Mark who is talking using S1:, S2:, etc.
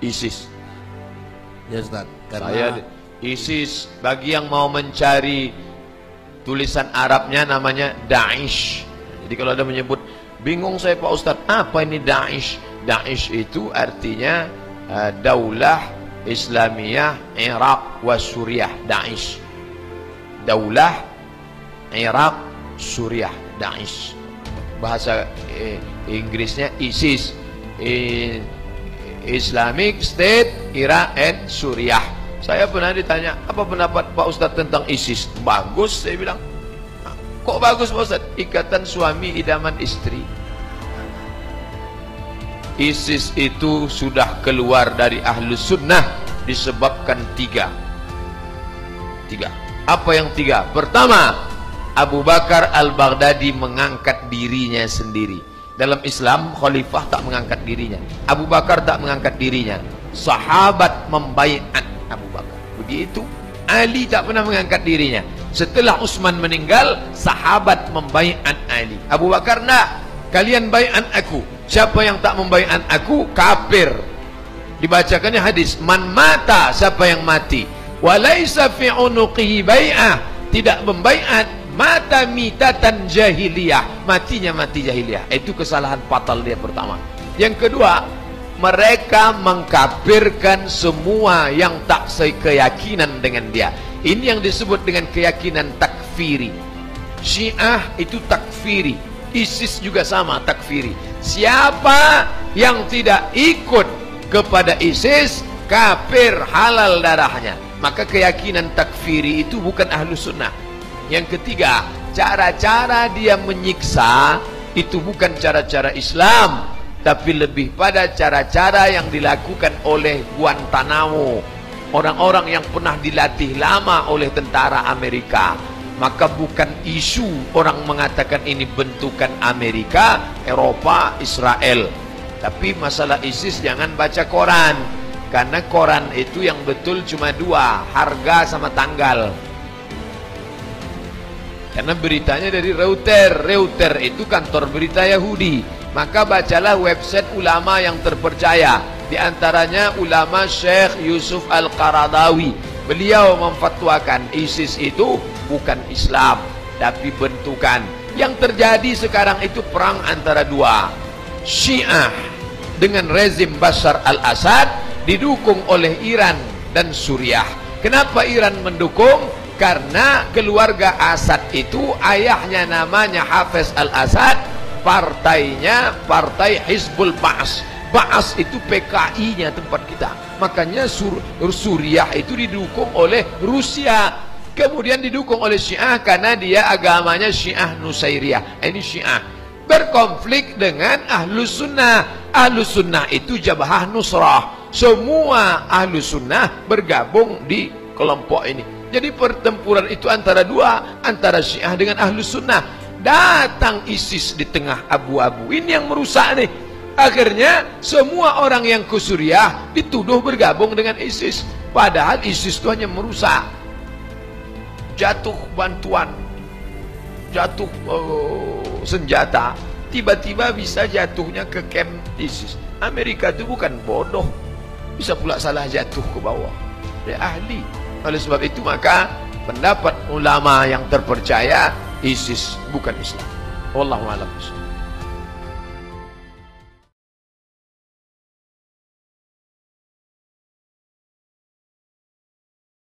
S1: ISIS.
S2: Ya Ustaz. Karena
S1: Saya ISIS bagi yang mau mencari tulisan Arabnya namanya Daesh. Jadi kalau ada menyebut bingung saya Pak Ustadz apa ini Daesh? Daesh itu artinya uh, Daulah Islamiyah Irak wa Suriah Daesh. Daulah Irak Suriah Daesh. Bahasa eh, Inggrisnya ISIS. Eh, Islamic State Iraq and Suriah. Saya pernah ditanya, apa pendapat Pak Ustadz tentang ISIS? Bagus, saya bilang. "Ah, Kok bagus Pak Ustadz? Ikatan suami idaman istri. ISIS itu sudah keluar dari ahlu sunnah disebabkan tiga. Tiga. Apa yang tiga? Pertama, Abu Bakar al-Baghdadi mengangkat dirinya sendiri. Dalam Islam, khalifah tak mengangkat dirinya. Abu Bakar tak mengangkat dirinya. Sahabat membaiat Abu Bakar. Begitu. Ali tak pernah mengangkat dirinya. Setelah Utsman meninggal, sahabat membaiat Ali. Abu Bakar nak, kalian baiat aku. Siapa yang tak membaiat aku, kafir. Dibacakannya hadis, man mata, siapa yang mati. Walaisa fi unuqihi bai'ah, tidak membaiat mata mitatan jahiliyah. Matinya mati jahiliyah. Itu kesalahan fatal dia pertama. Yang kedua mereka mengkafirkan semua yang tak sekeyakinan dengan dia. Ini yang disebut dengan keyakinan takfiri. Syiah itu takfiri. ISIS juga sama takfiri. Siapa yang tidak ikut kepada ISIS kafir halal darahnya. Maka keyakinan takfiri itu bukan ahlu sunnah yang ketiga, cara-cara dia menyiksa itu bukan cara-cara Islam, tapi lebih pada cara-cara yang dilakukan oleh Guantanamo. Orang-orang yang pernah dilatih lama oleh tentara Amerika. Maka bukan isu orang mengatakan ini bentukan Amerika, Eropa, Israel. Tapi masalah ISIS jangan baca koran. Karena koran itu yang betul cuma dua, harga sama tanggal. Karena beritanya dari Reuters. Reuters itu kantor berita Yahudi. Maka bacalah website ulama yang terpercaya. Di antaranya ulama Syekh Yusuf Al-Qaradawi. Beliau memfatwakan ISIS itu bukan Islam. Tapi bentukan. Yang terjadi sekarang itu perang antara dua. Syiah dengan rezim Bashar al-Assad didukung oleh Iran dan Suriah. Kenapa Iran mendukung? Karena keluarga Asad itu ayahnya namanya Hafiz al-Asad, partainya partai Hizbul Ba'as. Ba'as itu PKI-nya tempat kita. Makanya Sur Suriah itu didukung oleh Rusia. Kemudian didukung oleh Syiah karena dia agamanya Syiah Nusairiyah. Ini Syiah berkonflik dengan Ahlu Sunnah. Ahlu Sunnah itu Jabahah Nusrah. Semua Ahlu Sunnah bergabung di kelompok ini. Jadi pertempuran itu antara dua, antara Syiah dengan Ahlu Sunnah. Datang ISIS di tengah abu-abu. Ini yang merusak nih. Akhirnya semua orang yang ke Suriah dituduh bergabung dengan ISIS. Padahal ISIS itu hanya merusak. Jatuh bantuan, jatuh uh, senjata, tiba-tiba bisa jatuhnya ke camp ISIS. Amerika itu bukan bodoh, bisa pula salah jatuh ke bawah. Dia ahli. Oleh sebab itu maka pendapat ulama yang terpercaya ISIS bukan Islam. Wallahu a'lam.